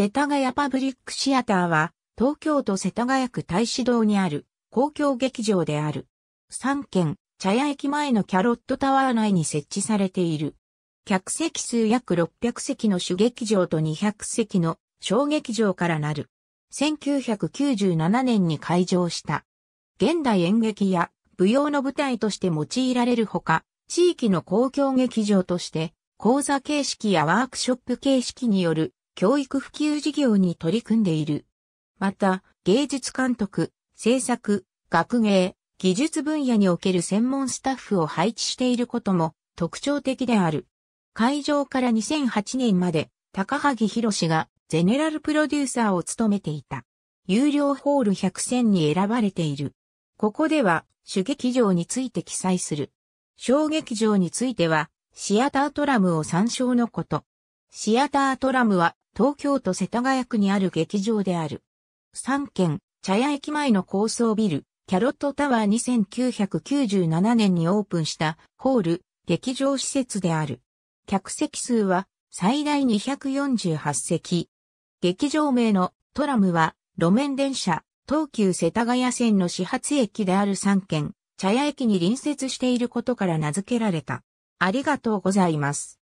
世田谷パブリックシアターは、東京都世田谷区大使堂にある公共劇場である。3軒、茶屋駅前のキャロットタワー内に設置されている。客席数約600席の主劇場と200席の小劇場からなる。1997年に開場した。現代演劇や舞踊の舞台として用いられるほか、地域の公共劇場として講座形式やワークショップ形式による教育普及事業に取り組んでいる。また、芸術監督、制作、学芸、技術分野における専門スタッフを配置していることも特徴的である。会場から2008年まで高萩博士がゼネラルプロデューサーを務めていた。有料ホール100選に選ばれている。ここでは主劇場について記載する。小劇場についてはシアタートラムを参照のこと。シアタートラムは東京都世田谷区にある劇場である。3軒、茶屋駅前の高層ビル、キャロットタワー2997年にオープンしたホール、劇場施設である。客席数は最大248席。劇場名のトラムは路面電車、東急世田谷線の始発駅である3軒、茶屋駅に隣接していることから名付けられた。ありがとうございます。